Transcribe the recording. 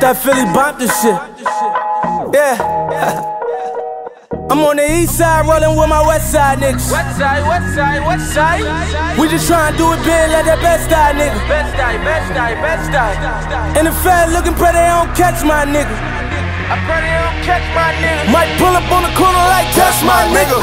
that Philly bop this shit. Yeah. I'm on the east side rolling with my west side niggas. West side, west side, west side. We just tryna do it big like that best side nigga. Best side, best side, best side. And the fed looking pretty, they don't catch my nigga. I pray they don't catch my nigga. Might pull up on the corner like that's my nigga.